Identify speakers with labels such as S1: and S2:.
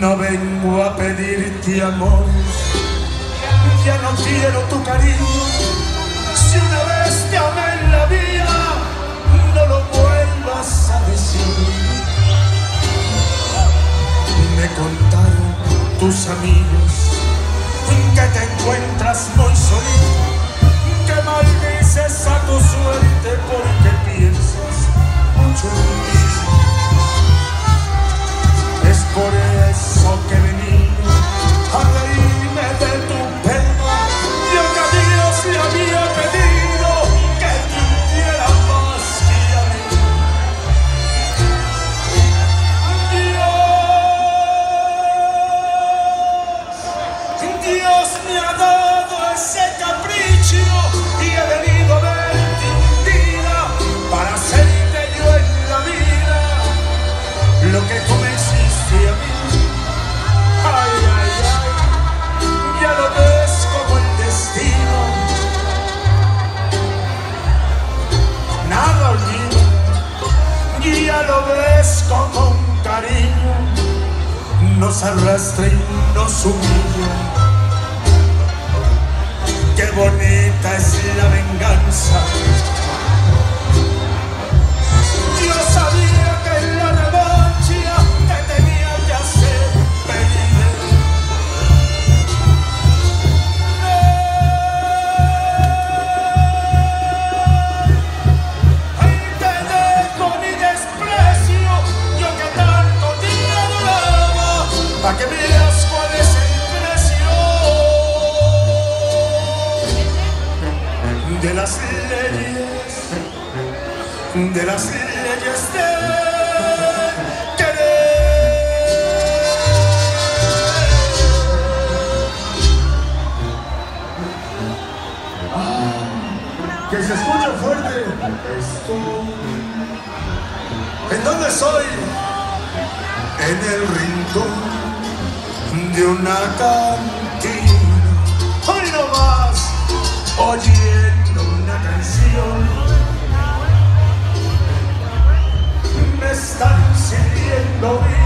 S1: no vengo a pedirte amor, ya no quiero tu cariño. Si una vez te amé en la vida, no lo vuelvas a decir. Me contaron tus amigos que te encuentras Dios, me ha dado ese capricho y he venido a verte un día para hacerte yo en la vida lo que tú me hiciste a mí. Ay, ay, ay, ya lo ves como el destino. Nada olvida, y ya lo ves como un cariño. Nos arrastra y nos humilla. Qué bonita es la venganza. Yo sabía que en la revancha te tenía que hacer pedir. Ahí te dejo mi desprecio, yo que tanto te adoraba, pa' que veas de las leyes, de las leyes de. Que se escuche fuerte esto. ¿En dónde soy? En el rincón de una cama 너의